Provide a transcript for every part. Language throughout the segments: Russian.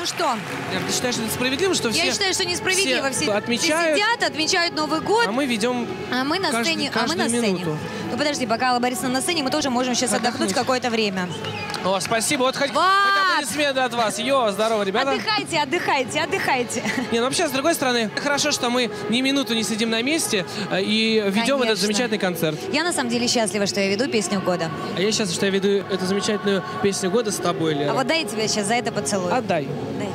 ну что? Лер, ты считаешь, это справедливо, что все... Я считаю, что несправедливо. все Все, отмечают, все сидят, отмечают Новый год. а мы ведем А мы на каждый- сцене, а мы каждую на сцене. минуту. Ну подожди, пока Алла Борисовна на сцене, мы тоже можем сейчас отдохнуть Отдохнуть. какое-то время. О, спасибо. Вот хоть, Вот. Аплодисменты от вас. Йо, здорово, ребята. Отдыхайте, отдыхайте, отдыхайте. Не, ну вообще, с другой стороны, хорошо, что мы ни минуту не сидим на месте э, и ведем этот Конечно. замечательный концерт. Я на самом деле счастлива, что я веду песню года. А я счастлив, что я веду эту замечательную песню года с тобой, Лера. А вот дай я тебе сейчас за это поцелуй. Отдай. Дай.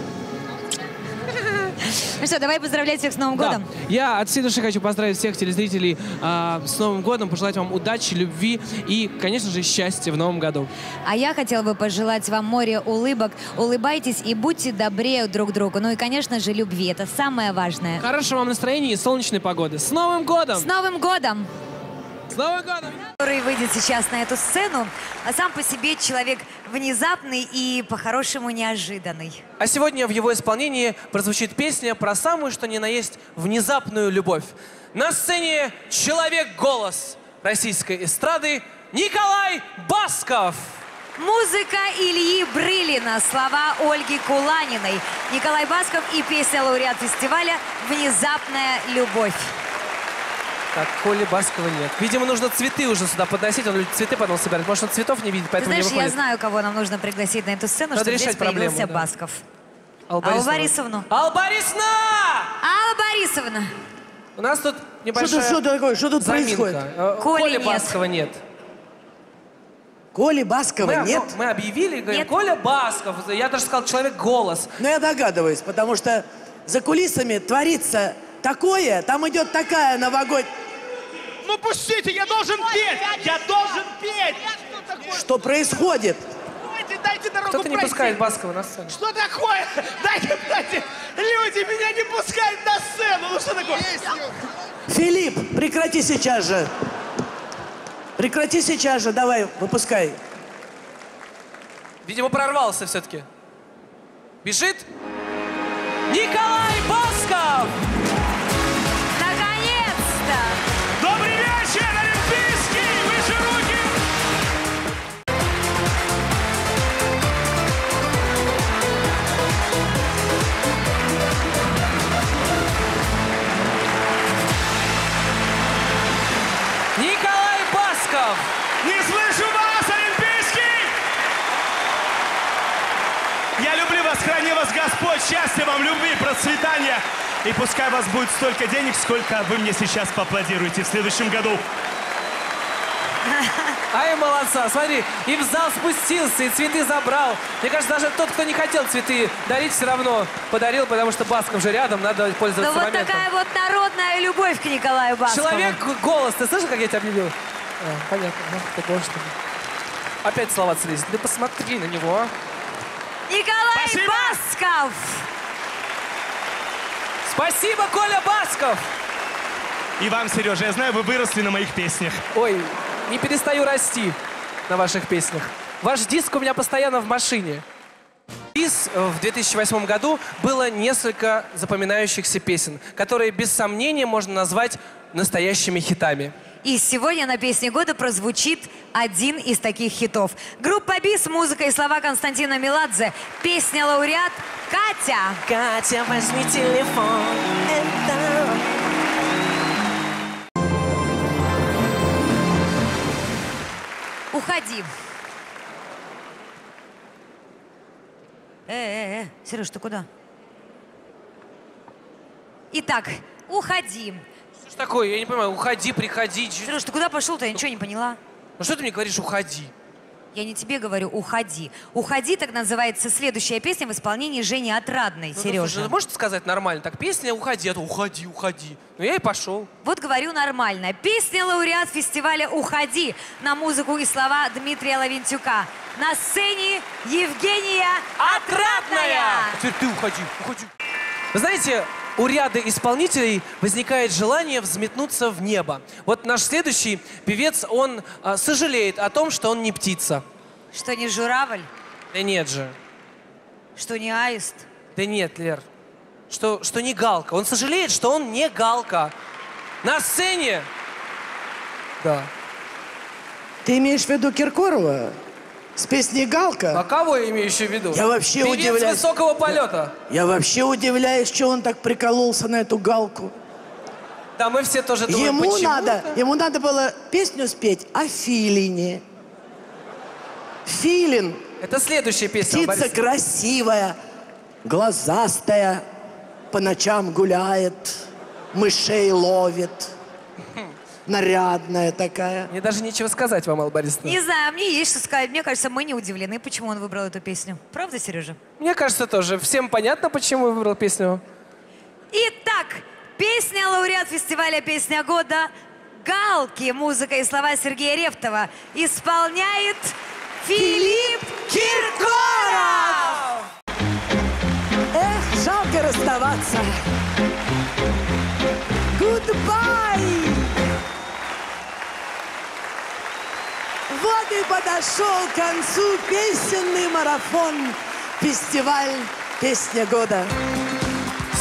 Ну что, давай поздравлять всех с Новым Да. годом. Я от всей души хочу поздравить всех телезрителей а, с Новым годом, пожелать вам удачи, любви и, конечно же, счастья в Новом году. А я хотела бы пожелать вам море улыбок. Улыбайтесь и будьте добрее друг другу. Ну и, конечно же, любви. Это самое важное. Хорошего вам настроения и солнечной погоды. С Новым годом! С Новым годом! С Новым годом! который выйдет сейчас на эту сцену, а сам по себе человек внезапный и по-хорошему неожиданный. А сегодня в его исполнении прозвучит песня про самую, что ни на есть, внезапную любовь. На сцене человек-голос российской эстрады Николай Басков. Музыка Ильи Брылина, слова Ольги Куланиной, Николай Басков и песня лауреат фестиваля «Внезапная любовь». Так, Коли Баскова нет. Видимо, нужно цветы уже сюда подносить. Он любит цветы потом собирать. Может, он цветов не видит, Ты поэтому знаешь, не я выходит. знаю, кого нам нужно пригласить на эту сцену, Надо чтобы здесь решать проблему, появился да. Басков. Алла Борисовна. Борисовну. Алла Борисовна! Алла Борисовна! У нас тут Что небольшая тут, что такое? Что тут заминка. происходит? Э, Коли Коли нет. Баскова нет. Коли Баскова Мы, нет? мы объявили, говорим, Нет. Коля Басков. Я даже сказал, человек-голос. Но я догадываюсь, потому что за кулисами творится такое, там идет такая новогодняя... Ну пустите, я должен петь! Я должен петь! Что происходит? Дайте, дайте дорогу Кто-то не пройти. пускает Баскова на сцену. Что такое? Дайте, дайте! Люди меня не пускают на сцену! Ну что такое? Филипп, прекрати сейчас же. Прекрати сейчас же, давай, выпускай. Видимо, прорвался все-таки. Бежит Николай Басков! Господь, счастья вам, любви, процветания. И пускай вас будет столько денег, сколько вы мне сейчас поаплодируете в следующем году. Ай, молодца, смотри, и в зал спустился, и цветы забрал. Мне кажется, даже тот, кто не хотел цветы дарить, все равно подарил, потому что Басков же рядом, надо Ну пользоваться вот моментом. такая вот народная любовь к Николаю Баскову. Человек голос, ты слышал, как я тебя объявил? А, понятно, ну, ты голос, что. Опять слова слезть. Да посмотри на него, а. Николай Спасибо. Басков! Спасибо, Коля Басков! И вам, Сережа, я знаю, вы выросли на моих песнях. Ой, не перестаю расти на ваших песнях. Ваш диск у меня постоянно в машине. Из э, в 2008 году было несколько запоминающихся песен, которые без сомнения можно назвать настоящими хитами. И сегодня на «Песне года» прозвучит один из таких хитов. Группа «Бис», музыка и слова Константина Меладзе. Песня лауреат «Катя». Катя, возьми телефон. Уходи. Э-э-э, Сереж, ты куда? Итак, уходи. Что ж такое? Я не понимаю. Уходи, приходи. Сереж, ты куда пошел-то? Я ничего не поняла. Ну что ты мне говоришь, уходи? Я не тебе говорю, уходи. Уходи, так называется следующая песня в исполнении Жени Отрадной, Ну, ну, Сережа. ну, можете сказать нормально? Так, песня «Уходи», а то «Уходи, уходи». Ну, я и пошел. Вот говорю нормально. Песня лауреат фестиваля «Уходи» на музыку и слова Дмитрия Лавентюка. На сцене Евгения Отрадная. А теперь ты уходи, уходи. Знаете, у ряда исполнителей возникает желание взметнуться в небо. Вот наш следующий певец, он а, сожалеет о том, что он не птица. Что не журавль, Да нет же. что не аист. Да нет, Лер. Что, что не галка. Он сожалеет, что он не галка. На сцене. Да. Ты имеешь в виду Киркорова? С песней «Галка»? А кого я имею еще в виду? Я вообще Певец удивляюсь. высокого полета. Я вообще удивляюсь, что он так прикололся на эту галку. Да, мы все тоже думаем, ему почему надо, это? ему надо было песню спеть о филине. Филин, Это следующая песня. птица красивая, глазастая, по ночам гуляет, мышей ловит. Нарядная такая. Мне даже нечего сказать вам, Алла Борисовна. Не знаю, мне есть что сказать. Мне кажется, мы не удивлены, почему он выбрал эту песню. Правда, Сережа? Мне кажется, тоже. Всем понятно, почему я выбрал песню? Итак, песня лауреат фестиваля «Песня года» «Галки». Музыка и слова Сергея Ревтова исполняет Филипп Вот и подошел к концу песенный марафон. Фестиваль «Песня года».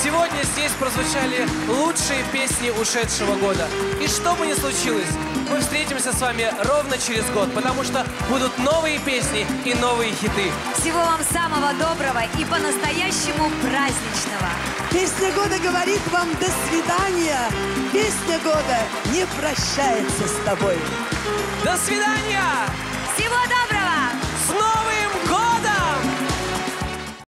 Сегодня здесь прозвучали лучшие песни ушедшего года. И что бы ни случилось, мы встретимся с вами ровно через год, потому что будут новые песни и новые хиты. Всего вам самого доброго и по-настоящему праздничного. Песня года говорит вам до свидания. Песня года не прощается с тобой. До свидания! Всего доброго!